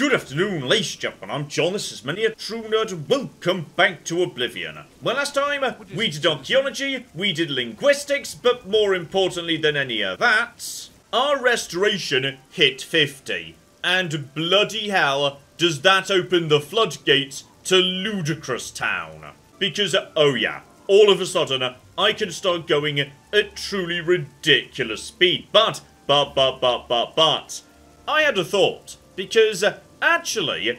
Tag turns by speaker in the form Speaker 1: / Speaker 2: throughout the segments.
Speaker 1: Good afternoon, ladies and gentlemen. I'm John. This is Many a True Nerd. Welcome back to Oblivion. Well, last time we did archaeology, we did linguistics, but more importantly than any of that, our restoration hit 50. And bloody hell, does that open the floodgates to Ludicrous Town. Because, oh yeah, all of a sudden, I can start going at truly ridiculous speed. But, but, but, but, but, but, I had a thought. Because, Actually,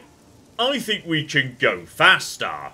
Speaker 1: I think we can go faster.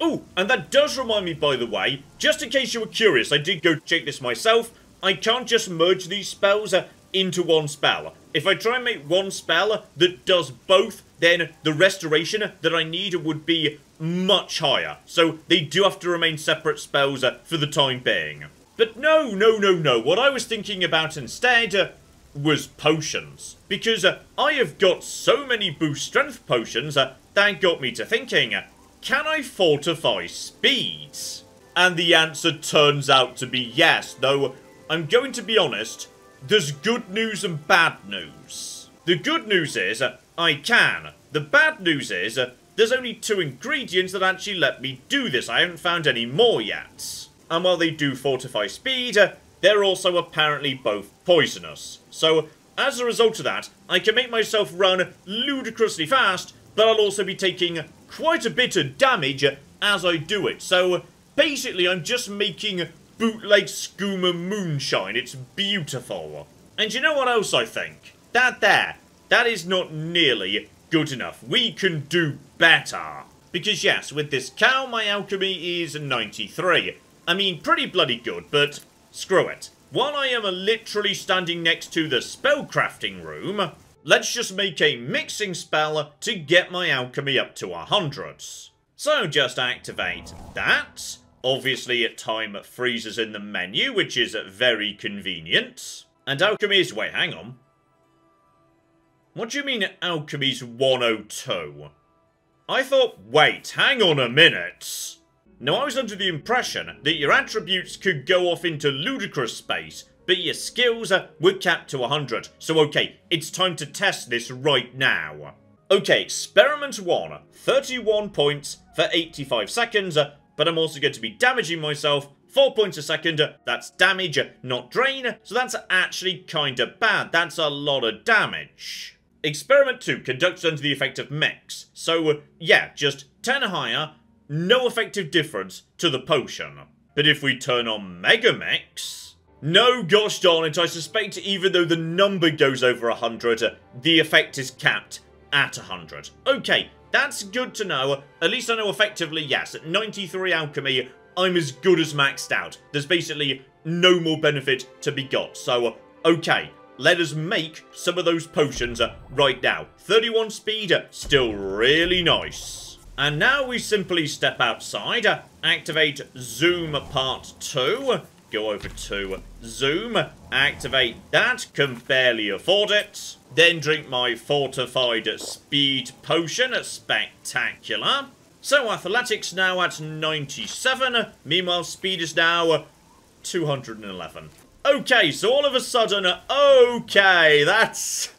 Speaker 1: Oh, and that does remind me, by the way, just in case you were curious, I did go check this myself. I can't just merge these spells uh, into one spell. If I try and make one spell that does both, then the restoration that I need would be much higher. So they do have to remain separate spells uh, for the time being. But no, no, no, no. What I was thinking about instead uh, was potions. Because uh, I have got so many boost strength potions uh, that got me to thinking, uh, can I fortify speeds? And the answer turns out to be yes, though I'm going to be honest, there's good news and bad news. The good news is uh, I can. The bad news is uh, there's only two ingredients that actually let me do this. I haven't found any more yet. And while they do fortify speed, uh, they're also apparently both poisonous. So, as a result of that, I can make myself run ludicrously fast, but I'll also be taking quite a bit of damage as I do it. So, basically, I'm just making bootleg skooma moonshine. It's beautiful. And you know what else I think? That there, that is not nearly good enough. We can do better. Because yes, with this cow, my alchemy is 93. I mean, pretty bloody good, but Screw it. While I am literally standing next to the spellcrafting room, let's just make a mixing spell to get my alchemy up to 100. So just activate that. Obviously, at time it freezes in the menu, which is very convenient. And alchemy is... Wait, hang on. What do you mean alchemy's 102? I thought... Wait, hang on a minute. Now, I was under the impression that your attributes could go off into ludicrous space, but your skills uh, were capped to 100. So, okay, it's time to test this right now. Okay, experiment 1. 31 points for 85 seconds, uh, but I'm also going to be damaging myself 4 points a second, that's damage, not drain, so that's actually kinda bad. That's a lot of damage. Experiment 2 conducts under the effect of mix. So, uh, yeah, just 10 higher, no effective difference to the potion. But if we turn on Megamix... No, gosh darn it, I suspect even though the number goes over 100, the effect is capped at 100. Okay, that's good to know. At least I know effectively, yes, at 93 alchemy, I'm as good as maxed out. There's basically no more benefit to be got. So, okay, let us make some of those potions right now. 31 speed, still really nice. And now we simply step outside, activate Zoom Part 2, go over to Zoom, activate that, can barely afford it, then drink my fortified speed potion, spectacular. So athletics now at 97, meanwhile speed is now 211. Okay, so all of a sudden, okay, that's...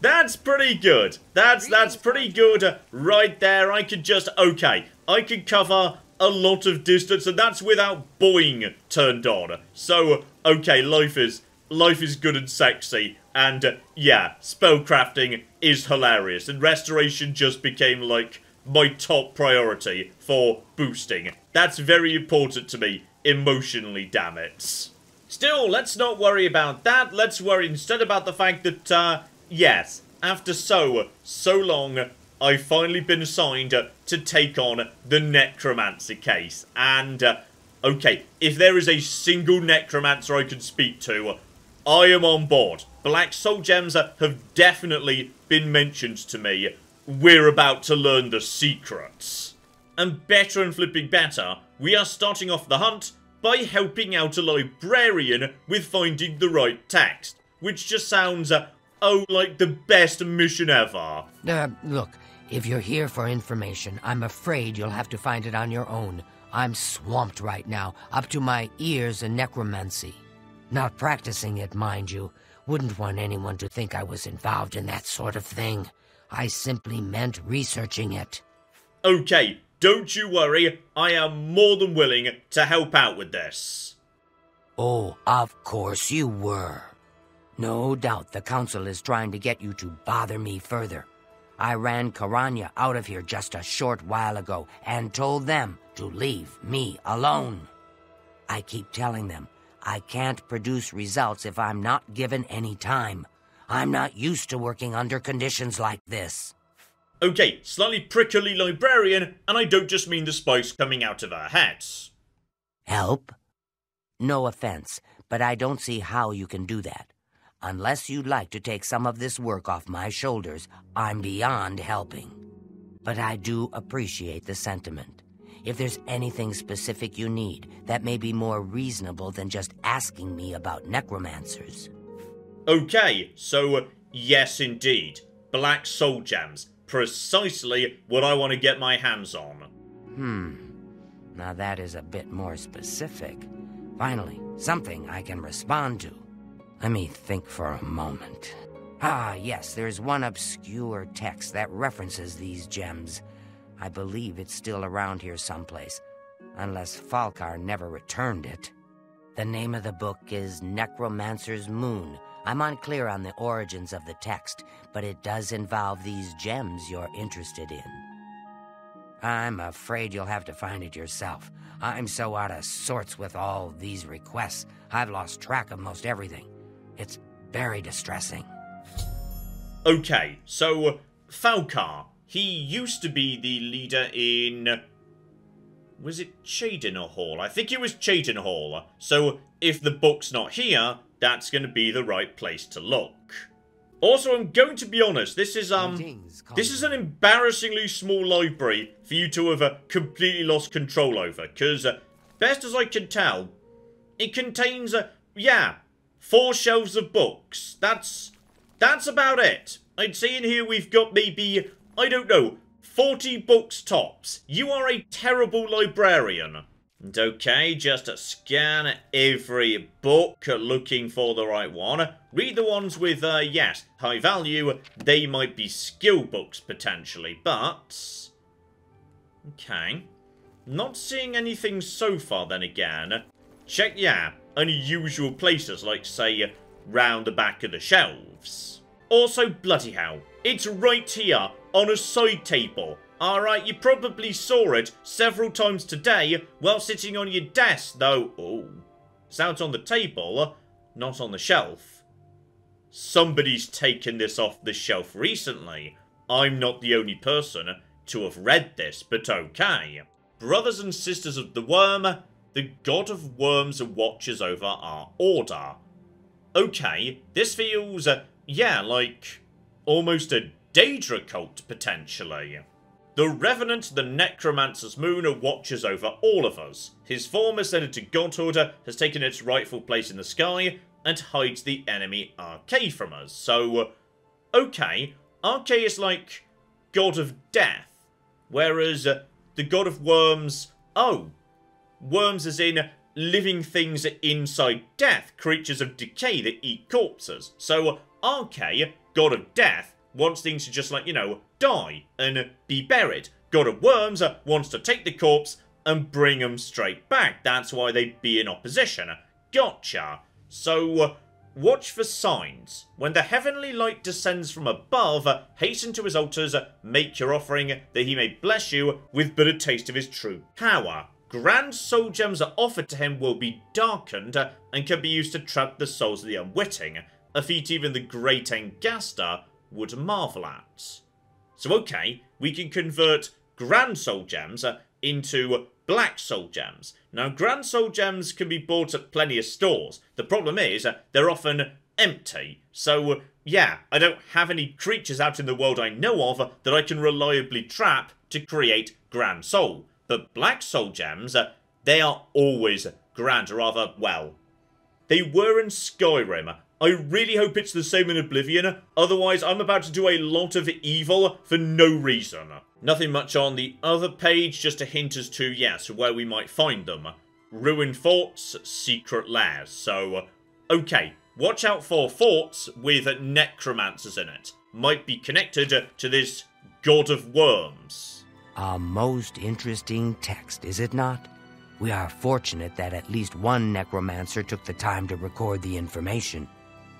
Speaker 1: That's pretty good. That's that's pretty good right there. I could just, okay, I could cover a lot of distance and that's without boing turned on. So, okay, life is, life is good and sexy. And uh, yeah, spellcrafting is hilarious and restoration just became like my top priority for boosting. That's very important to me emotionally, damn it. Still, let's not worry about that. Let's worry instead about the fact that, uh, yes, after so, so long, I've finally been assigned to take on the Necromancer case. And, uh, okay, if there is a single Necromancer I can speak to, I am on board. Black Soul Gems have definitely been mentioned to me. We're about to learn the secrets. And better and flipping better, we are starting off the hunt by helping out a librarian with finding the right text, which just sounds uh, oh, like the best mission ever.
Speaker 2: Uh, look, if you're here for information, I'm afraid you'll have to find it on your own. I'm swamped right now, up to my ears in necromancy. Not practicing it, mind you. Wouldn't want anyone to think I was involved in that sort of thing. I simply meant researching it.
Speaker 1: Okay, don't you worry. I am more than willing to help out with this.
Speaker 2: Oh, of course you were. No doubt the Council is trying to get you to bother me further. I ran Caranya out of here just a short while ago and told them to leave me alone. I keep telling them I can't produce results if I'm not given any time. I'm not used to working under conditions like this.
Speaker 1: Okay, slightly prickly librarian, and I don't just mean the spice coming out of our hats.
Speaker 2: Help? No offense, but I don't see how you can do that. Unless you'd like to take some of this work off my shoulders, I'm beyond helping. But I do appreciate the sentiment. If there's anything specific you need, that may be more reasonable than just asking me about necromancers.
Speaker 1: Okay, so uh, yes, indeed. Black soul gems. Precisely what I want to get my hands on.
Speaker 2: Hmm. Now that is a bit more specific. Finally, something I can respond to. Let me think for a moment. Ah, yes, there's one obscure text that references these gems. I believe it's still around here someplace, unless Falcar never returned it. The name of the book is Necromancer's Moon. I'm unclear on the origins of the text, but it does involve these gems you're interested in. I'm afraid you'll have to find it yourself. I'm so out of sorts with all these requests, I've lost track of most everything. It's very distressing.
Speaker 1: Okay, so Falcar, he used to be the leader in. Was it Cheydinhal? I think it was Cheydinhal. So if the book's not here, that's going to be the right place to look. Also, I'm going to be honest, this is, um, this is an embarrassingly small library for you to have uh, completely lost control over, because, uh, best as I can tell, it contains, uh, yeah, four shelves of books. That's, that's about it. I'd say in here we've got maybe, I don't know, 40 books tops. You are a terrible librarian. And okay, just scan every book looking for the right one. Read the ones with, uh, yes, high value. They might be skill books, potentially, but... Okay. Not seeing anything so far, then again. Check, yeah, unusual places, like, say, round the back of the shelves. Also, bloody hell, it's right here, on a side table. Alright, you probably saw it several times today while sitting on your desk, though. Oh, it's out on the table, not on the shelf. Somebody's taken this off the shelf recently. I'm not the only person to have read this, but okay. Brothers and sisters of the worm, the god of worms watches over our order. Okay, this feels, uh, yeah, like almost a Daedra cult, potentially. The Revenant, the Necromancer's Moon, watches over all of us. His form ascended to godhood, has taken its rightful place in the sky, and hides the enemy Arkay from us. So, okay, Arkay is like god of death, whereas uh, the god of worms, oh, worms as in living things inside death, creatures of decay that eat corpses. So, Arkay, god of death, wants things to just like, you know, die and be buried. God of Worms uh, wants to take the corpse and bring them straight back. That's why they'd be in opposition. Gotcha. So, uh, watch for signs. When the heavenly light descends from above, uh, hasten to his altars, make your offering, that he may bless you with but a taste of his true power. Grand soul gems are offered to him will be darkened and can be used to trap the souls of the unwitting, a feat even the great Angaster would marvel at. So okay, we can convert Grand Soul Gems uh, into Black Soul Gems. Now, Grand Soul Gems can be bought at plenty of stores. The problem is, uh, they're often empty. So, uh, yeah, I don't have any creatures out in the world I know of that I can reliably trap to create Grand Soul. But Black Soul Gems, uh, they are always grand, rather, well, they were in Skyrim, I really hope it's the same in Oblivion, otherwise I'm about to do a lot of evil for no reason. Nothing much on the other page, just a hint as to, yes, where we might find them. Ruined forts, secret lairs, so, uh, okay. Watch out for forts with necromancers in it. might be connected to this God of Worms.
Speaker 2: A most interesting text, is it not? We are fortunate that at least one necromancer took the time to record the information.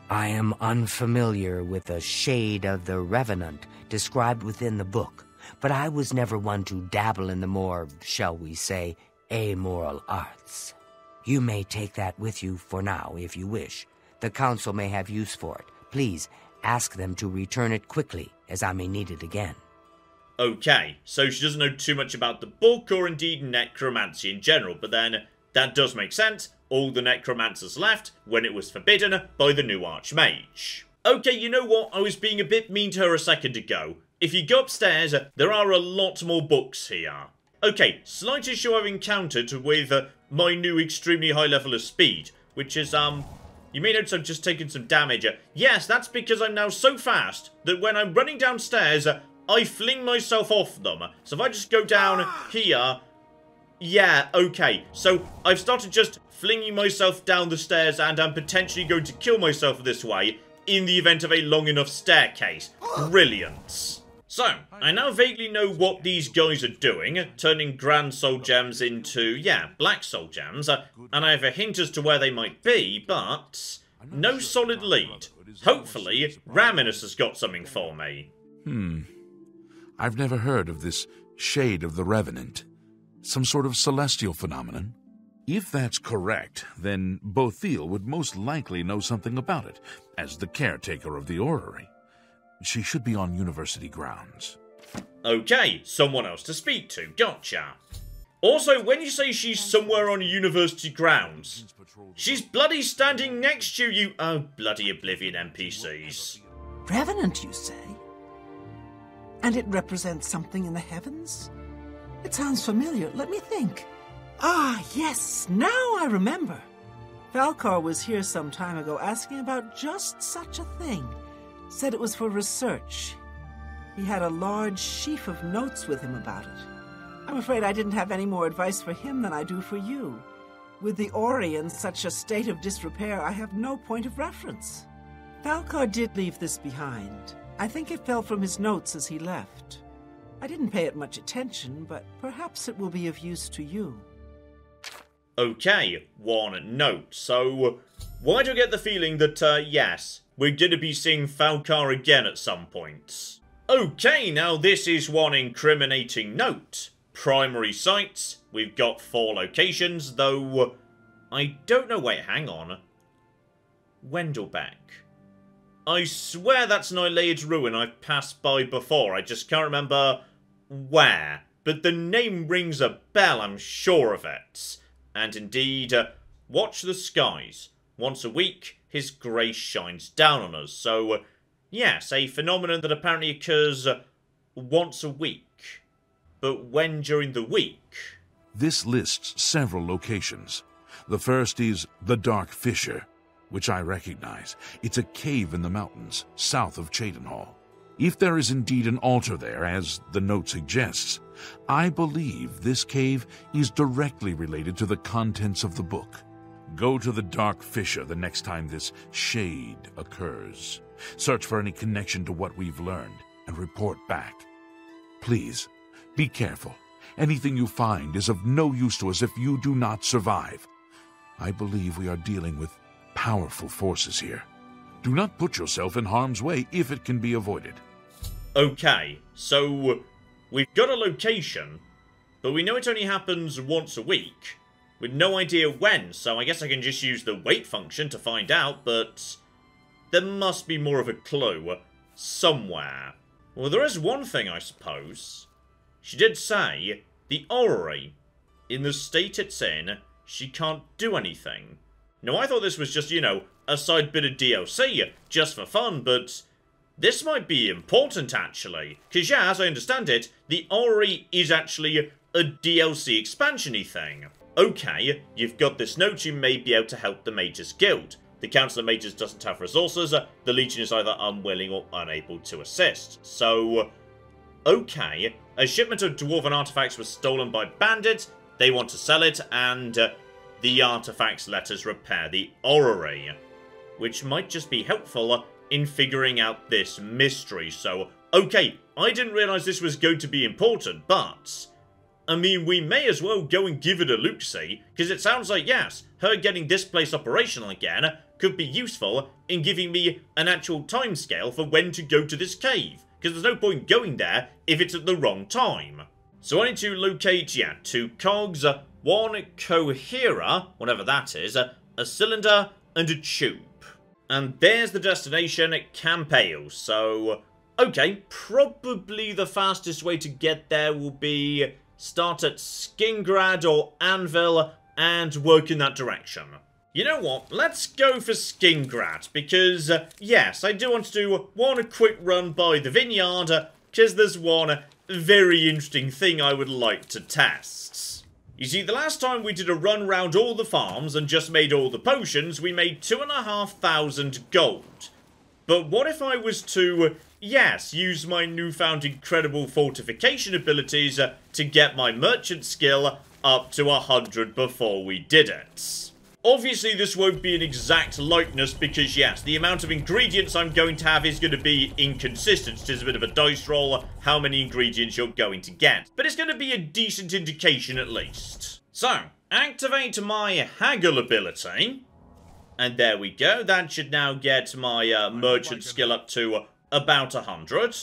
Speaker 2: I am unfamiliar with the shade of the revenant described within the book, but I was never one to dabble in the more, shall we say, amoral arts. You may take that with you for now, if you wish. The Council may have use for it. Please ask them to return it quickly, as I may need it again.
Speaker 1: Okay, so she doesn't know too much about the book or indeed necromancy in general, but then that does make sense all the necromancers left when it was forbidden by the new Archmage. Okay, you know what? I was being a bit mean to her a second ago. If you go upstairs, there are a lot more books here. Okay, slight issue I've encountered with uh, my new extremely high level of speed, which is, um, you may notice I've just taken some damage. Yes, that's because I'm now so fast that when I'm running downstairs, I fling myself off them. So if I just go down here, yeah, okay. So I've started just flinging myself down the stairs and I'm potentially going to kill myself this way in the event of a long enough staircase. Brilliant. So, I now vaguely know what these guys are doing, turning Grand Soul Gems into, yeah, Black Soul Gems, and I have a hint as to where they might be, but no solid lead. Hopefully, Raminus has got something for me.
Speaker 3: Hmm. I've never heard of this Shade of the Revenant. Some sort of celestial phenomenon? If that's correct, then Bothiel would most likely know something about it, as the caretaker of the orrery. She should be on university grounds.
Speaker 1: Okay, someone else to speak to, gotcha. Also, when you say she's somewhere on university grounds, she's bloody standing next to you, oh bloody Oblivion NPCs.
Speaker 4: Revenant, you say? And it represents something in the heavens? It sounds familiar. Let me think. Ah, yes, now I remember. Falcar was here some time ago asking about just such a thing. Said it was for research. He had a large sheaf of notes with him about it. I'm afraid I didn't have any more advice for him than I do for you. With the Orrery in such a state of disrepair, I have no point of reference. Falcar did leave this behind. I think it fell from his notes as he left. I didn't pay it much attention, but perhaps it will be of use to you.
Speaker 1: Okay, one note. So, why do I get the feeling that, uh, yes, we're to be seeing Falcar again at some point? Okay, now this is one incriminating note. Primary sites, we've got four locations, though I don't know. Wait, hang on. Wendelbek. I swear that's an ruin I've passed by before. I just can't remember where. But the name rings a bell, I'm sure of it. And indeed, uh, watch the skies. Once a week, his grace shines down on us. So, uh, yes, a phenomenon that apparently occurs uh, once a week. But when during the week?
Speaker 3: This lists several locations. The first is the Dark Fissure, which I recognize. It's a cave in the mountains, south of Cheydinhal. If there is indeed an altar there, as the note suggests, I believe this cave is directly related to the contents of the book. Go to the Dark Fissure the next time this shade occurs. Search for any connection to what we've learned and report back. Please, be careful. Anything you find is of no use to us if you do not survive. I believe we are dealing with powerful forces here. Do not put yourself in harm's way if it can be avoided.
Speaker 1: Okay, so we've got a location, but we know it only happens once a week, with no idea when, so I guess I can just use the wait function to find out, but there must be more of a clue somewhere. Well, there is one thing, I suppose. She did say the orrery, in the state it's in, she can't do anything. Now, I thought this was just, you know, a side bit of DLC, just for fun, but this might be important, actually. Because, yeah, as I understand it, the Orrery is actually a DLC expansion-y thing. Okay, you've got this note, you may be able to help the Mages Guild. The Council of Mages doesn't have resources, the Legion is either unwilling or unable to assist. So, okay, a shipment of Dwarven artifacts was stolen by bandits, they want to sell it, and uh, the artifacts let us repair the orrery, which might just be helpful in figuring out this mystery. So, okay, I didn't realise this was going to be important, but... I mean, we may as well go and give it a look-see, because it sounds like, yes, her getting this place operational again could be useful in giving me an actual timescale for when to go to this cave, because there's no point going there if it's at the wrong time. So I need to locate, yeah, two cogs, uh, one coherer, whatever that is, a cylinder, and a tube. And there's the destination, Camp Ale. So, okay, probably the fastest way to get there will be start at Skingrad or Anvil and work in that direction. You know what, let's go for Skingrad, because, uh, yes, I do want to do one quick run by the vineyard, because there's one very interesting thing I would like to test. You see, the last time we did a run round all the farms and just made all the potions, we made 2,500 gold. But what if I was to, yes, use my newfound incredible fortification abilities uh, to get my merchant skill up to 100 before we did it? Obviously, this won't be an exact likeness because, yes, the amount of ingredients I'm going to have is going to be inconsistent. It is a bit of a dice roll how many ingredients you're going to get. But it's going to be a decent indication at least. So, activate my haggle ability. And there we go. That should now get my uh, merchant skill up to about 100.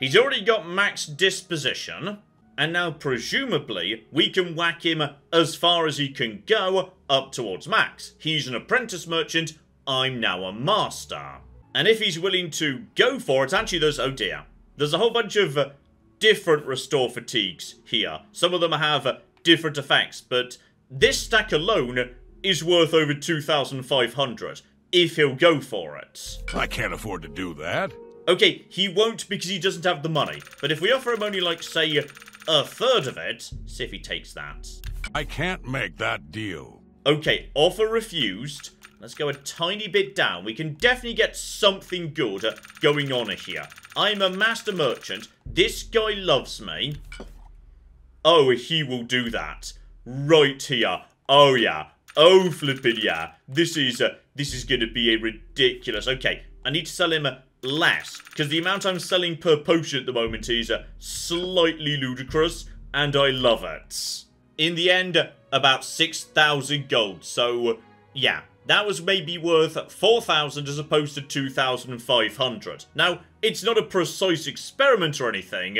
Speaker 1: He's already got max disposition. And now, presumably, we can whack him as far as he can go up towards max. He's an apprentice merchant, I'm now a master. And if he's willing to go for it, actually there's, oh dear, there's a whole bunch of uh, different restore fatigues here. Some of them have uh, different effects, but this stack alone is worth over 2,500 if he'll go for it.
Speaker 3: I can't afford to do that.
Speaker 1: Okay, he won't because he doesn't have the money. But if we offer him only, like, say, a third of it. See if he takes that.
Speaker 3: I can't make that deal.
Speaker 1: Okay, offer refused. Let's go a tiny bit down. We can definitely get something good going on here. I'm a master merchant. This guy loves me. Oh, he will do that. Right here. Oh, yeah. Oh, flippin' yeah. This is, uh, this is gonna be a ridiculous... Okay, I need to sell him less. Because the amount I'm selling per potion at the moment is uh, slightly ludicrous, and I love it. In the end, about 6,000 gold, so yeah. That was maybe worth 4,000 as opposed to 2,500. Now, it's not a precise experiment or anything,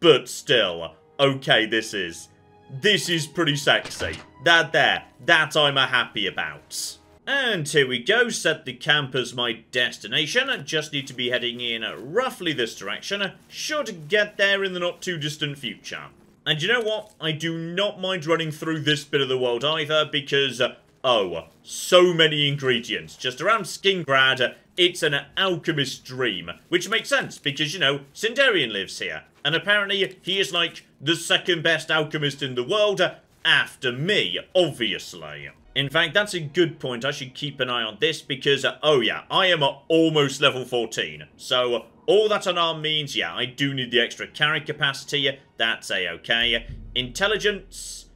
Speaker 1: but still, okay, this is. This is pretty sexy. That there, that I'm a happy about. And here we go, set the camp as my destination. I just need to be heading in roughly this direction. To get there in the not too distant future. And you know what? I do not mind running through this bit of the world either because, uh, oh, so many ingredients. Just around Skingrad, it's an alchemist dream. Which makes sense because, you know, Sinderion lives here. And apparently he is like the second best alchemist in the world after me, obviously. In fact, that's a good point. I should keep an eye on this because, uh, oh yeah, I am uh, almost level 14. So, uh, all that on arm means, yeah, I do need the extra carry capacity. That's a-okay. Intelligence,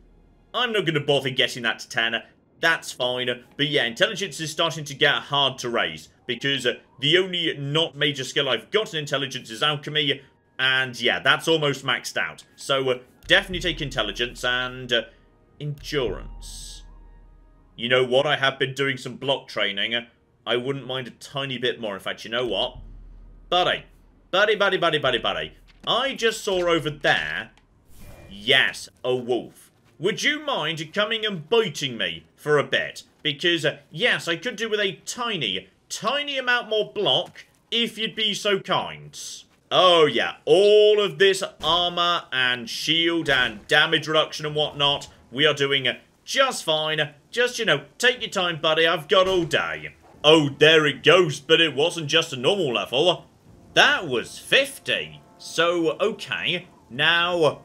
Speaker 1: I'm not going to bother getting that to 10. That's fine. But yeah, intelligence is starting to get hard to raise because uh, the only not major skill I've got in intelligence is alchemy. And yeah, that's almost maxed out. So uh, definitely take intelligence and uh, endurance. You know what? I have been doing some block training. I wouldn't mind a tiny bit more. In fact, you know what? Buddy. Buddy, buddy, buddy, buddy, buddy. I just saw over there, yes, a wolf. Would you mind coming and biting me for a bit? Because, uh, yes, I could do with a tiny, tiny amount more block if you'd be so kind. Oh, yeah, all of this armor and shield and damage reduction and whatnot, we are doing just fine. Just, you know, take your time, buddy. I've got all day. Oh, there it goes, but it wasn't just a normal level. That was 50. So, okay. Now,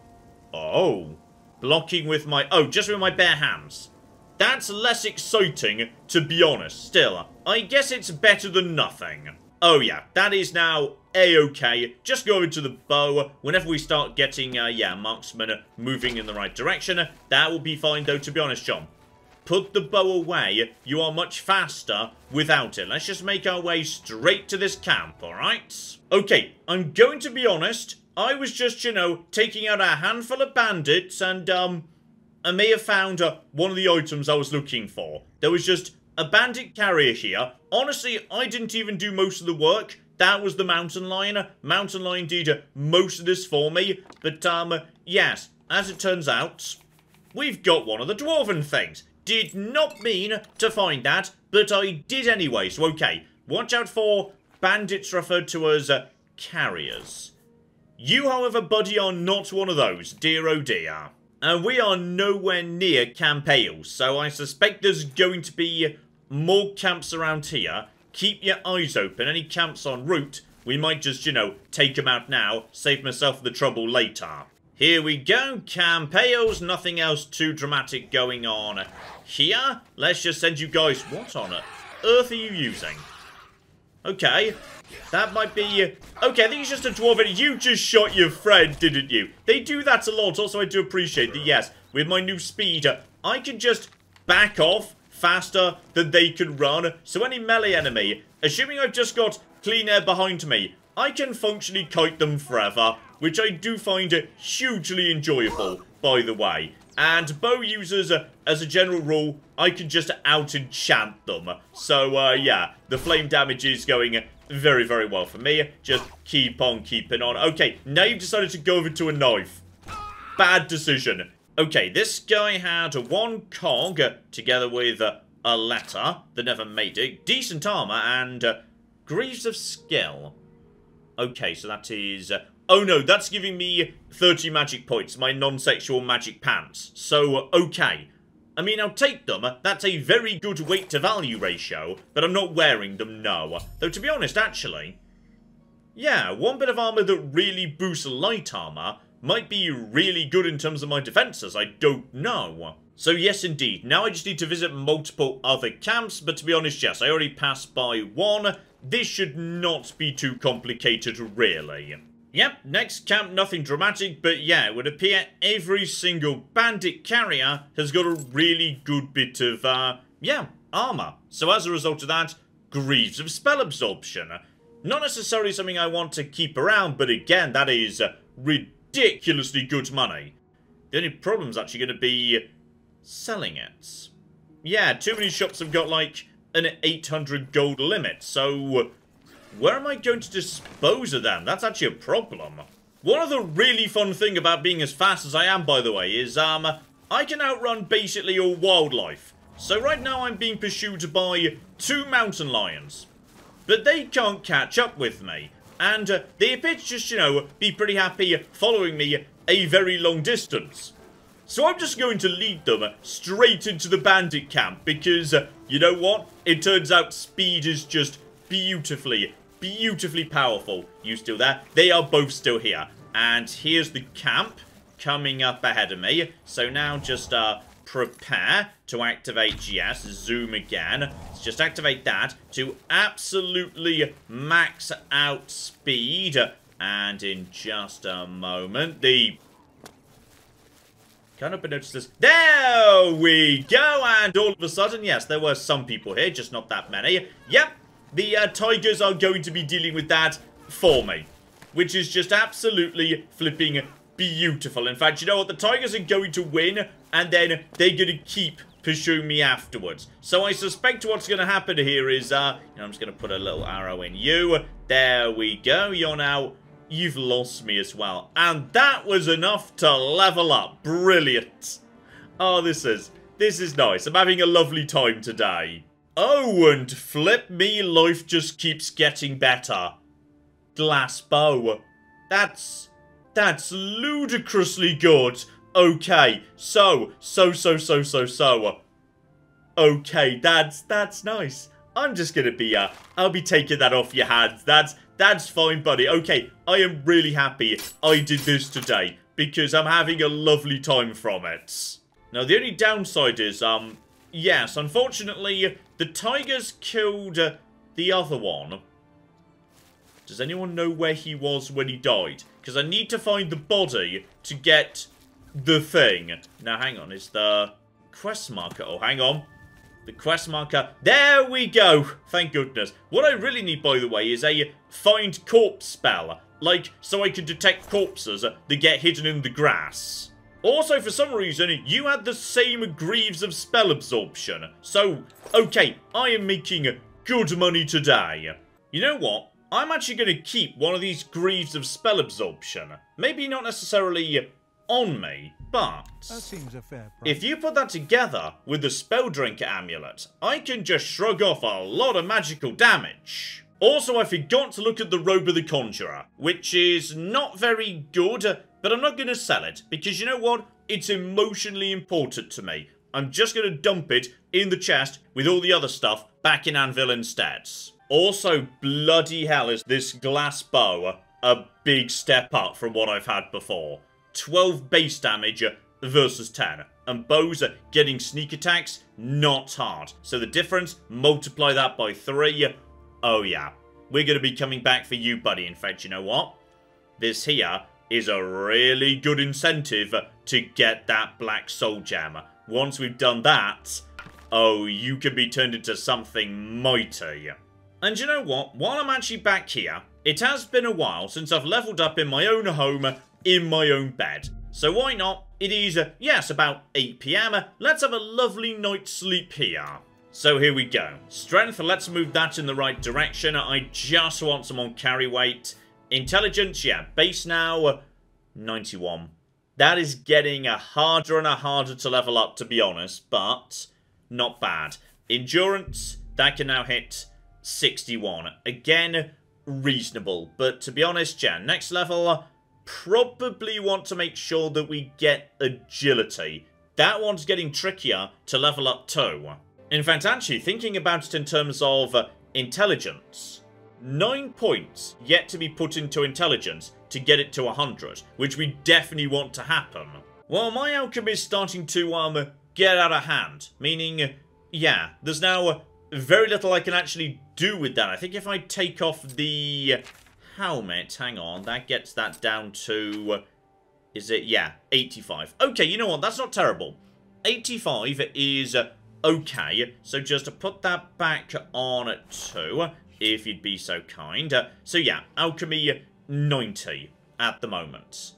Speaker 1: oh, blocking with my, oh, just with my bare hands. That's less exciting, to be honest. Still, I guess it's better than nothing. Oh yeah, that is now a-okay. Just go into the bow. Whenever we start getting, uh, yeah, marksmen moving in the right direction, that will be fine though, to be honest, John. Put the bow away. You are much faster without it. Let's just make our way straight to this camp, alright? Okay, I'm going to be honest. I was just, you know, taking out a handful of bandits and, um, I may have found uh, one of the items I was looking for. There was just a bandit carrier here. Honestly, I didn't even do most of the work. That was the mountain lion. Mountain lion did uh, most of this for me. But, um, yes, as it turns out, we've got one of the dwarven things. Did not mean to find that, but I did anyway. So, okay, watch out for bandits referred to as uh, carriers. You, however, buddy, are not one of those, dear oh dear. And we are nowhere near Camp Ale, so I suspect there's going to be more camps around here. Keep your eyes open. Any camps en route, we might just, you know, take them out now, save myself the trouble later. Here we go, Camp Ales, nothing else too dramatic going on here. Let's just send you guys... What on earth are you using? Okay, that might be... Uh, okay, I think it's just a dwarf. You just shot your friend, didn't you? They do that a lot. Also, I do appreciate that, yes, with my new speed, uh, I can just back off faster than they can run. So any melee enemy, assuming I've just got clean air behind me, I can functionally kite them forever, which I do find hugely enjoyable, by the way. And bow users, uh, as a general rule, I can just out-enchant them. So, uh, yeah, the flame damage is going very, very well for me. Just keep on keeping on. Okay, now you've decided to go over to a knife. Bad decision. Okay, this guy had one cog together with uh, a letter that never made it, decent armor, and uh, Greaves of Skill. Okay, so that is uh, Oh no, that's giving me 30 magic points, my non-sexual magic pants. So, okay. I mean, I'll take them. That's a very good weight to value ratio, but I'm not wearing them, no. Though, to be honest, actually, yeah, one bit of armor that really boosts light armor might be really good in terms of my defenses. I don't know. So yes, indeed. Now I just need to visit multiple other camps, but to be honest, yes, I already passed by one. This should not be too complicated, really. Yep, next camp, nothing dramatic, but yeah, it would appear every single bandit carrier has got a really good bit of, uh, yeah, armor. So as a result of that, Greaves of Spell Absorption. Not necessarily something I want to keep around, but again, that is ridiculously good money. The only problem is actually going to be selling it. Yeah, too many shops have got like an 800 gold limit, so where am I going to dispose of them? That's actually a problem. One of the really fun thing about being as fast as I am, by the way, is um, I can outrun basically all wildlife. So right now I'm being pursued by two mountain lions. But they can't catch up with me. And uh, they appear to just, you know, be pretty happy following me a very long distance. So I'm just going to lead them straight into the bandit camp because, uh, you know what? It turns out speed is just beautifully beautifully powerful. You still there? They are both still here. And here's the camp coming up ahead of me. So now just uh, prepare to activate, yes, zoom again. Let's just activate that to absolutely max out speed. And in just a moment, the... Can't help this. There we go! And all of a sudden, yes, there were some people here, just not that many. Yep, the uh, Tigers are going to be dealing with that for me. Which is just absolutely flipping beautiful. In fact, you know what? The Tigers are going to win, and then they're going to keep pursuing me afterwards. So I suspect what's going to happen here is, uh, you know, I'm just going to put a little arrow in you. There we go. You're now, you've lost me as well. And that was enough to level up. Brilliant. Oh, this is, this is nice. I'm having a lovely time today. Oh, and flip me, life just keeps getting better. Glass bow. That's... that's ludicrously good. Okay, so, so, so, so, so, so. Okay, that's, that's nice. I'm just gonna be, uh, I'll be taking that off your hands. That's, that's fine, buddy. Okay, I am really happy I did this today because I'm having a lovely time from it. Now, the only downside is, um, yes, unfortunately, the tigers killed uh, the other one. Does anyone know where he was when he died? Because I need to find the body to get the thing. Now, hang on. Is the quest marker. Oh, hang on. The quest marker. There we go. Thank goodness. What I really need, by the way, is a find corpse spell. Like, so I can detect corpses that get hidden in the grass. Also, for some reason, you had the same Greaves of Spell Absorption. So, okay, I am making good money today. You know what? I'm actually going to keep one of these Greaves of Spell Absorption. Maybe not necessarily on me, but if you put that together with the Spell Drinker Amulet, I can just shrug off a lot of magical damage. Also, I forgot to look at the Robe of the Conjurer, which is not very good, but I'm not going to sell it, because you know what? It's emotionally important to me. I'm just going to dump it in the chest with all the other stuff back in Anvil instead. Also, bloody hell is this glass bow a big step up from what I've had before. 12 base damage versus 10. And bows are getting sneak attacks, not hard. So the difference, multiply that by 3. Oh yeah, we're going to be coming back for you, buddy. In fact, you know what? This here is a really good incentive to get that Black Soul Gem. Once we've done that, oh, you can be turned into something mighty. And you know what? While I'm actually back here, it has been a while since I've leveled up in my own home, in my own bed. So why not? It is, yes, about 8pm. Let's have a lovely night's sleep here. So here we go. Strength, let's move that in the right direction. I just want some more carry weight. Intelligence, yeah, base now, 91. That is getting a harder and a harder to level up, to be honest, but not bad. Endurance, that can now hit 61. Again, reasonable. But to be honest, Jan, next level, probably want to make sure that we get agility. That one's getting trickier to level up too. In fact, actually, thinking about it in terms of uh, intelligence, 9 points yet to be put into intelligence to get it to 100, which we definitely want to happen. Well, my alchemy is starting to um get out of hand, meaning, yeah, there's now very little I can actually do with that. I think if I take off the helmet, hang on, that gets that down to, is it, yeah, 85. Okay, you know what, that's not terrible. 85 is okay, so just to put that back on 2, if you'd be so kind. Uh, so yeah, alchemy 90 at the moment.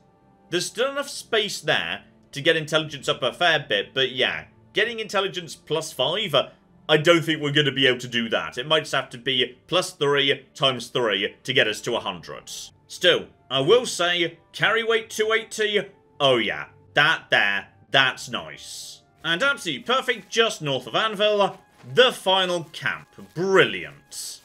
Speaker 1: There's still enough space there to get intelligence up a fair bit, but yeah, getting intelligence plus 5 uh, I don't think we're going to be able to do that. It might just have to be plus 3 times 3 to get us to 100. Still, I will say, carry weight 280, oh yeah, that there, that's nice. And absolutely perfect just north of Anvil, the final camp. Brilliant.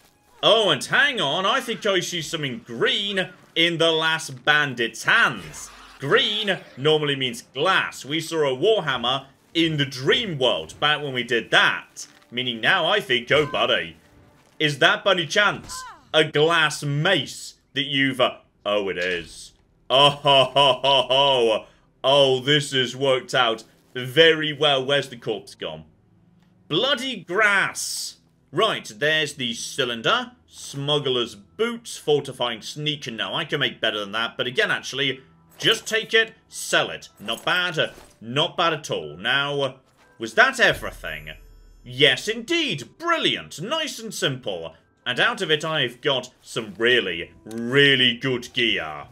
Speaker 1: Oh, and hang on, I think I see something green in the last bandit's hands. Green normally means glass. We saw a Warhammer in the dream world back when we did that. Meaning now I think, oh buddy, is that by any chance a glass mace that you've... Uh, oh, it is. Oh, ho, ho, ho, ho. Oh, this has worked out very well. Where's the corpse gone? Bloody grass. Right, there's the cylinder. Smuggler's boots, fortifying sneaker. Now, I can make better than that. But again, actually, just take it, sell it. Not bad. Uh, not bad at all. Now, uh, was that everything? Yes, indeed. Brilliant. Nice and simple. And out of it I've got some really, really good gear.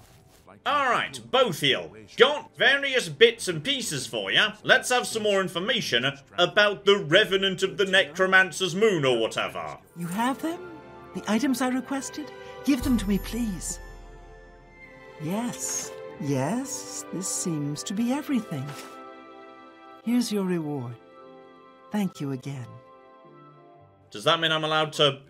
Speaker 1: Alright, Bothiel. Got various bits and pieces for you. Let's have some more information about the Revenant of the Necromancer's Moon or whatever.
Speaker 4: You have them? The items I requested? Give them to me, please. Yes, yes, this seems to be everything. Here's your reward. Thank you again.
Speaker 1: Does that mean I'm allowed to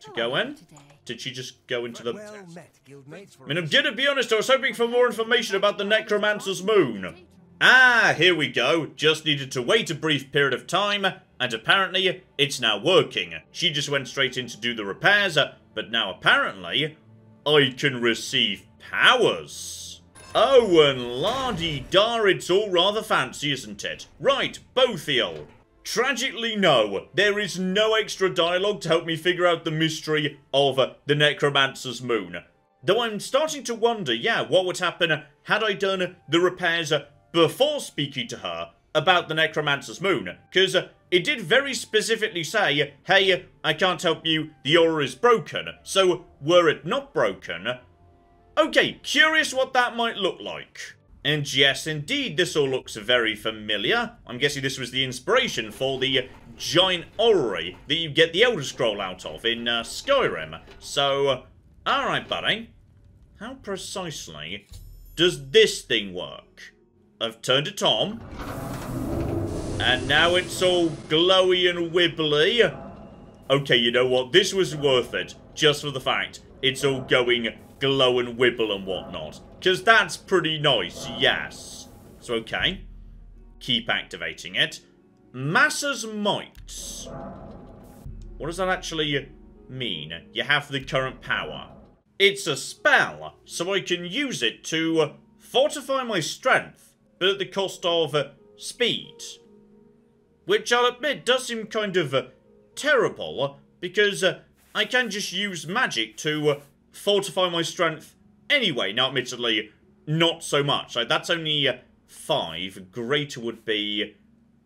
Speaker 1: to go in? Did she just go into the... I mean, I'm gonna be honest, I was hoping for more information about the Necromancer's Moon. Ah, here we go. Just needed to wait a brief period of time, and apparently, it's now working. She just went straight in to do the repairs, but now apparently, I can receive powers. Oh, and la-di-da, it's all rather fancy, isn't it? Right, Bothiel. Tragically, no. There is no extra dialogue to help me figure out the mystery of uh, the Necromancer's Moon. Though I'm starting to wonder, yeah, what would happen had I done the repairs before speaking to her about the Necromancer's Moon, because uh, it did very specifically say, hey, I can't help you, the aura is broken. So, were it not broken, okay, curious what that might look like. And yes, indeed, this all looks very familiar. I'm guessing this was the inspiration for the giant orrery that you get the Elder Scroll out of in uh, Skyrim. So, uh, alright, buddy. How precisely does this thing work? I've turned it on. And now it's all glowy and wibbly. Okay, you know what? This was worth it. Just for the fact it's all going glow and wibble and whatnot. Because that's pretty nice, yes. So, okay. Keep activating it. Masser's Might. What does that actually mean? You have the current power. It's a spell, so I can use it to fortify my strength, but at the cost of uh, speed. Which I'll admit does seem kind of uh, terrible, because uh, I can just use magic to fortify my strength anyway. Now, admittedly, not so much. Like, that's only uh, 5. Greater would be...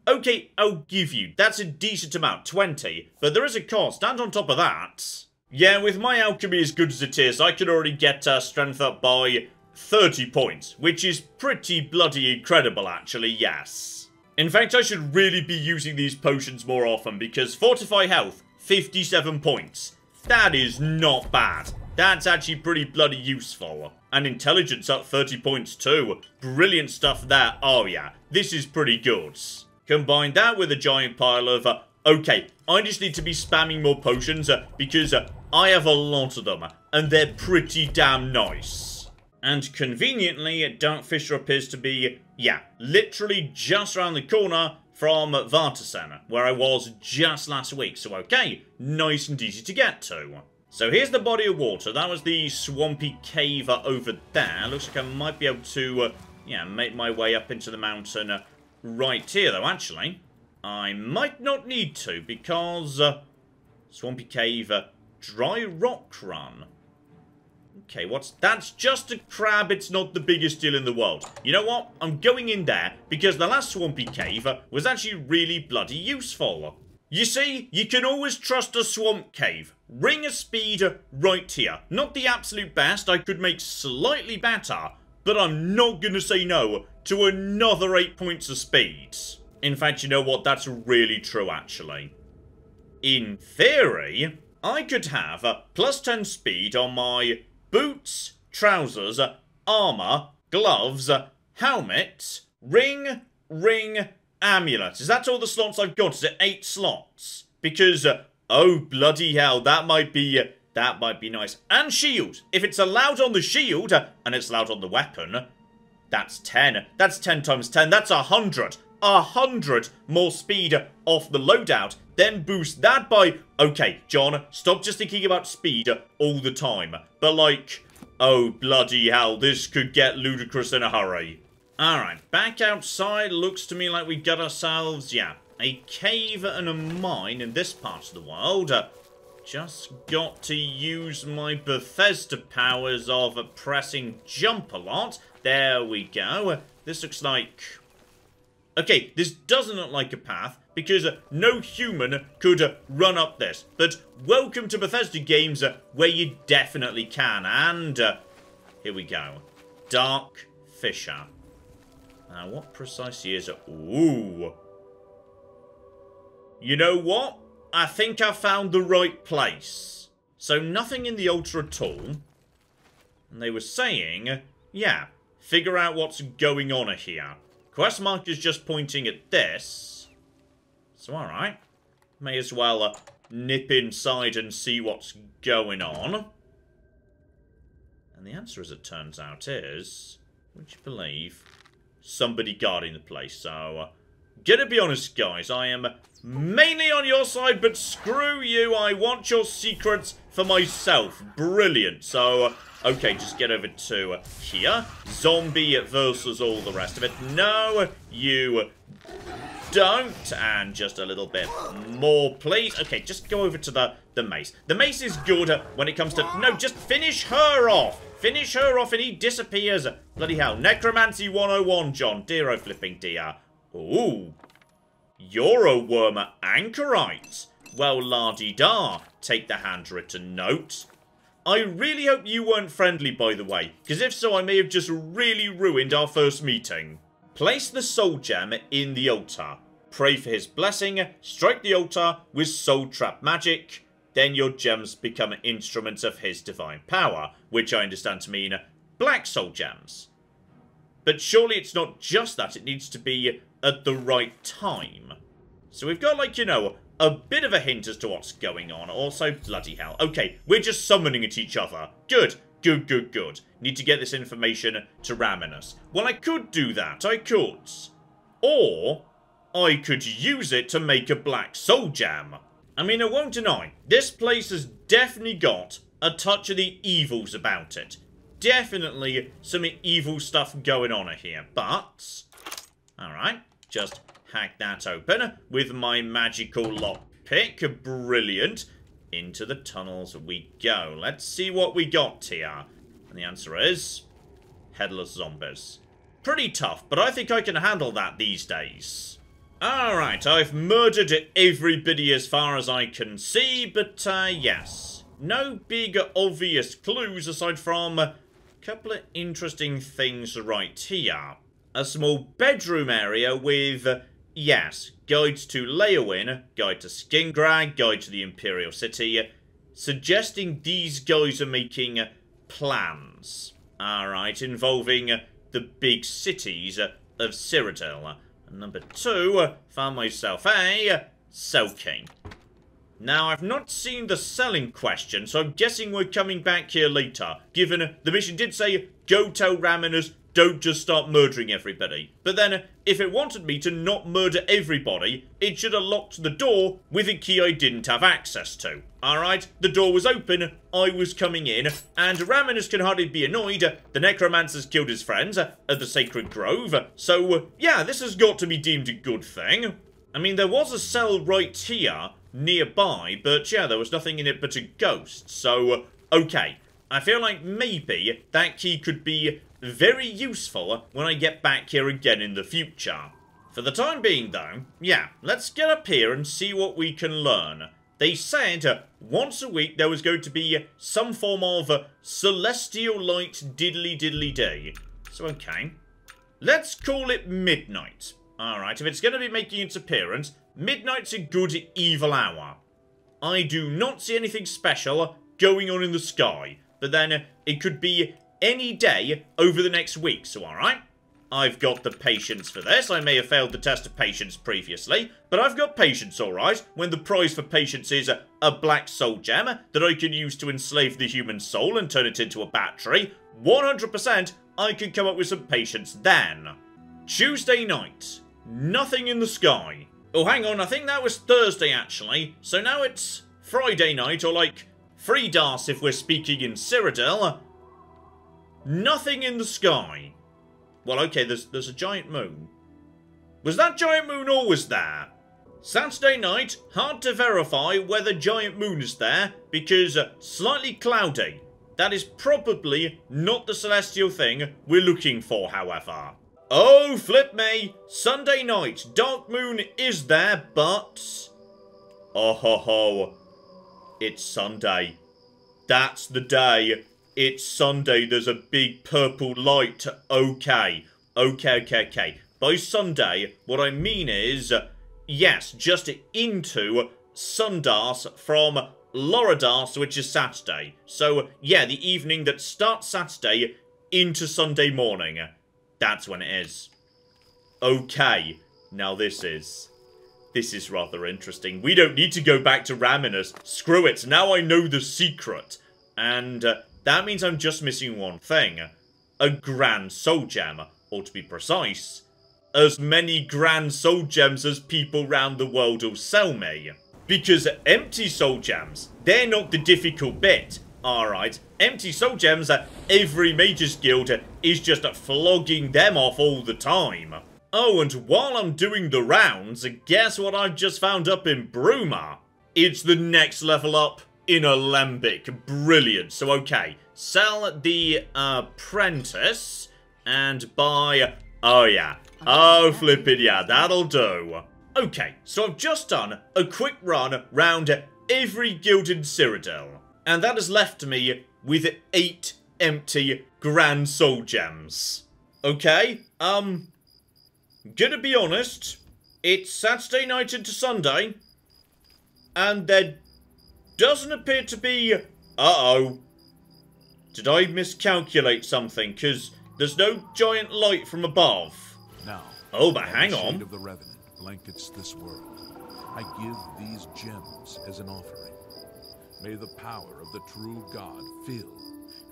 Speaker 1: Okay, I'll give you. That's a decent amount, 20. But there is a cost, and on top of that... Yeah, with my alchemy as good as it is, I can already get uh, strength up by 30 points, which is pretty bloody incredible, actually, yes. In fact, I should really be using these potions more often, because Fortify Health, 57 points. That is not bad. That's actually pretty bloody useful. And intelligence up 30 points too. Brilliant stuff there. Oh yeah, this is pretty good. Combine that with a giant pile of... Uh, okay, I just need to be spamming more potions uh, because uh, I have a lot of them. And they're pretty damn nice. And conveniently, Dark Fissure appears to be, yeah, literally just around the corner from Vatersen, where I was just last week. So okay, nice and easy to get to. So here's the body of water. That was the swampy cave over there. Looks like I might be able to, uh, yeah, make my way up into the mountain uh, right here, though, actually. I might not need to, because uh, swampy cave, uh, dry rock run. Okay, what's... That's just a crab, it's not the biggest deal in the world. You know what? I'm going in there, because the last swampy cave uh, was actually really bloody useful. You see, you can always trust a swamp cave. Ring of speed right here. Not the absolute best, I could make slightly better, but I'm not going to say no to another 8 points of speed. In fact, you know what? That's really true, actually. In theory, I could have plus 10 speed on my boots, trousers, armour, gloves, helmet, ring, ring, amulet. Is that all the slots I've got? Is it 8 slots? Because uh, Oh, bloody hell, that might be... Uh, that might be nice. And shield. If it's allowed on the shield, uh, and it's allowed on the weapon, that's 10. That's 10 times 10. That's a 100. A 100 more speed off the loadout. Then boost that by... Okay, John, stop just thinking about speed all the time. But like... Oh, bloody hell, this could get ludicrous in a hurry. Alright, back outside. Looks to me like we got ourselves, yeah, a cave and a mine in this part of the world. Uh, just got to use my Bethesda powers of a pressing jump a lot. There we go. This looks like... Okay, this doesn't look like a path, because uh, no human could uh, run up this. But welcome to Bethesda games, uh, where you definitely can. And here we go. Dark Fissure. Now, what precisely is it? Ooh. You know what? I think I found the right place. So nothing in the altar at all. And they were saying, yeah, figure out what's going on here. Quest mark is just pointing at this. So alright. May as well uh, nip inside and see what's going on. And the answer, as it turns out, is, would you believe, somebody guarding the place. So, uh, gonna be honest, guys, I am mainly on your side, but screw you, I want your secrets for myself. Brilliant. So, okay, just get over to here. Zombie versus all the rest of it. No, you don't. And just a little bit more, please. Okay, just go over to the, the mace. The mace is good when it comes to... No, just finish her off. Finish her off and he disappears. Bloody hell. Necromancy 101, John. Dear oh flipping dear. Ooh. You're a wormer anchorite. Well, la-di-da. Take the handwritten note. I really hope you weren't friendly, by the way, because if so, I may have just really ruined our first meeting. Place the soul gem in the altar. Pray for his blessing, strike the altar with soul trap magic, then your gems become instruments of his divine power, which I understand to mean black soul gems. But surely it's not just that, it needs to be at the right time. So we've got, like, you know, a bit of a hint as to what's going on. Also, bloody hell. Okay, we're just summoning at each other. Good, good, good, good. Need to get this information to Raminus. Well, I could do that, I could. Or, I could use it to make a black soul gem. I mean, I won't deny, this place has definitely got a touch of the evils about it. Definitely some evil stuff going on here, but... Alright, just hack that open with my magical lockpick. Brilliant. Into the tunnels we go. Let's see what we got here. And the answer is... Headless zombies. Pretty tough, but I think I can handle that these days. Alright, I've murdered everybody as far as I can see, but uh, yes. No big obvious clues aside from a couple of interesting things right here. A small bedroom area with, yes, guides to Leyawiin, guide to Skingrad, guide to the Imperial City, suggesting these guys are making plans. Alright, involving the big cities of Cyrodiil. Number two, found myself a Selkie. Now, I've not seen the selling question, so I'm guessing we're coming back here later, given the mission did say, go tell Raminus, don't just start murdering everybody. But then, if it wanted me to not murder everybody, it should have locked the door with a key I didn't have access to. Alright, the door was open, I was coming in, and Raminus can hardly be annoyed. The Necromancer's killed his friends at the Sacred Grove, so yeah, this has got to be deemed a good thing. I mean, there was a cell right here, nearby, but yeah, there was nothing in it but a ghost, so okay. I feel like maybe that key could be very useful when I get back here again in the future. For the time being, though, yeah, let's get up here and see what we can learn. They said uh, once a week there was going to be some form of uh, celestial light diddly diddly day. So, okay. Let's call it midnight. Alright, if it's going to be making its appearance, midnight's a good evil hour. I do not see anything special going on in the sky, but then it could be any day over the next week, so alright? I've got the patience for this. I may have failed the test of patience previously, but I've got patience, alright, when the prize for patience is a, a, black soul gem that I can use to enslave the human soul and turn it into a battery. 100% I can come up with some patience then. Tuesday night. Nothing in the sky. Oh, hang on, I think that was Thursday, actually. So now it's Friday night, or like, Free Fredas if we're speaking in Cyrodiil. Nothing in the sky. Well, okay, there's, there's a giant moon. Was that giant moon always there? Saturday night, hard to verify whether giant moon is there, because uh, slightly cloudy. That is probably not the celestial thing we're looking for, however. Oh, flip me! Sunday night, dark moon is there, but... Oh ho ho. It's Sunday. That's the day it's Sunday, there's a big purple light. Okay. Okay, okay, okay. By Sunday, what I mean is, yes, just into Sundas from Loredas, which is Saturday. So, yeah, the evening that starts Saturday into Sunday morning. That's when it is. Okay, now this is... This is rather interesting. We don't need to go back to Raminus. Screw it, now I know the secret. And uh, that means I'm just missing one thing. A Grand Soul Gem, or to be precise, as many Grand Soul Gems as people round the world will sell me. Because empty Soul Gems, they're not the difficult bit. Alright, empty Soul Gems, every Mage's Guild is just flogging them off all the time. Oh, and while I'm doing the rounds, guess what I've just found up in Bruma? It's the next level up in Alembic. Brilliant. So, okay. Sell the apprentice and buy... Oh, yeah. Oh, flippin' yeah, that'll do. Okay, so I've just done a quick run round every guild in Cyrodiil. And that has left me with eight empty Grand Soul Gems. Okay, um, gonna be honest, it's Saturday night into Sunday, and there doesn't appear to be... Uh-oh. Did I miscalculate something? Because there's no giant light from above.
Speaker 3: Now,
Speaker 1: Oh, but hang on.
Speaker 3: of the Revenant blankets this world. I give these gems as an offering. May the power of the true God fill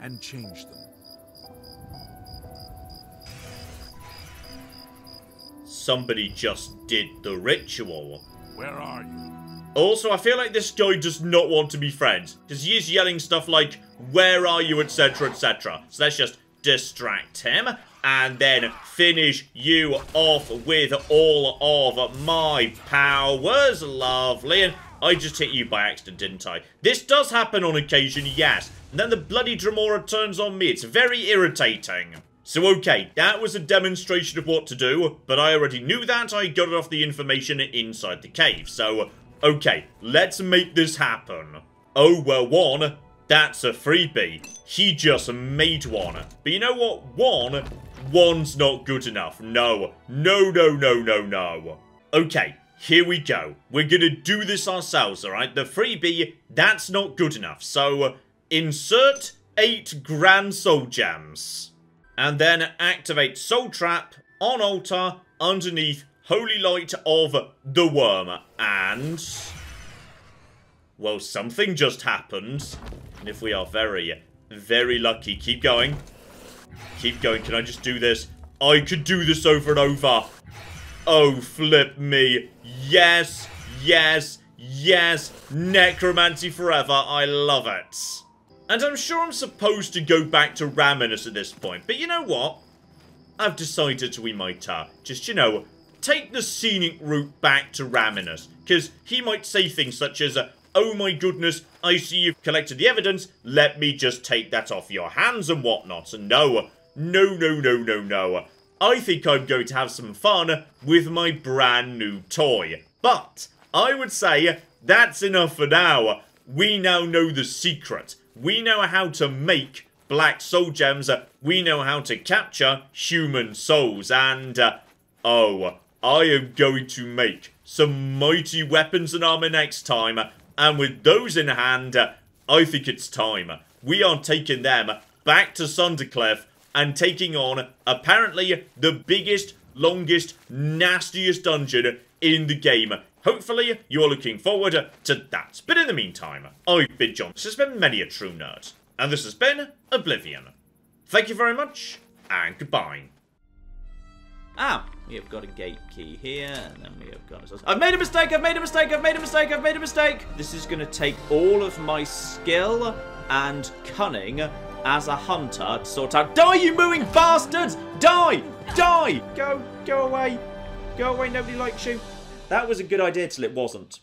Speaker 3: and change them.
Speaker 1: Somebody just did the ritual.
Speaker 3: Where are you?
Speaker 1: Also, I feel like this guy does not want to be friends. Because he is yelling stuff like, where are you, etc, etc. So let's just distract him. And then finish you off with all of my powers. Lovely. And I just hit you by accident, didn't I? This does happen on occasion, yes. And then the bloody Dremora turns on me. It's very irritating. So okay, that was a demonstration of what to do, but I already knew that, I got it off the information inside the cave, so okay, let's make this happen. Oh, well, one, that's a freebie. He just made one. But you know what? One, one's not good enough. No, no, no, no, no, no. Okay, here we go. We're gonna do this ourselves, alright? The freebie, that's not good enough. So, insert eight Grand Soul Gems and then activate Soul Trap on altar underneath Holy Light of the Worm. And... Well, something just happened. And if we are very, very lucky, keep going. Keep going. Can I just do this? I could do this over and over. Oh, flip me. Yes, yes, yes. Necromancy forever. I love it. And I'm sure I'm supposed to go back to Raminus at this point, but you know what? I've decided to we might, uh, just, you know, take the scenic route back to Raminus, because he might say things such as, uh, oh my goodness, I see you've collected the evidence, let me just take that off your hands and whatnot, and no, no, no, no, no, no. I think I'm going to have some fun with my brand new toy. But, I would say, that's enough for now. We now know the secret. We know how to make black soul gems. We know how to capture human souls. And, uh, oh, I am going to make some mighty weapons and armor next time. And with those in hand, I think it's time. We are taking them back to Sundercliff and taking on, apparently, the biggest, longest, nastiest dungeon in the game. Hopefully, you're looking forward to that. But in the meantime, I've been John. This has been many a true nerd. And this has been Oblivion. Thank you very much, and goodbye.
Speaker 5: Ah, we have got a gate key here, and then we have got... I've made a mistake, I've made a mistake, I've made a mistake, I've made a mistake! This is going to take all of my skill and cunning as a hunter to sort out... Die, you mooing bastards! Die! Die! Go, go away. Go away, nobody likes you. That was a good idea till it wasn't.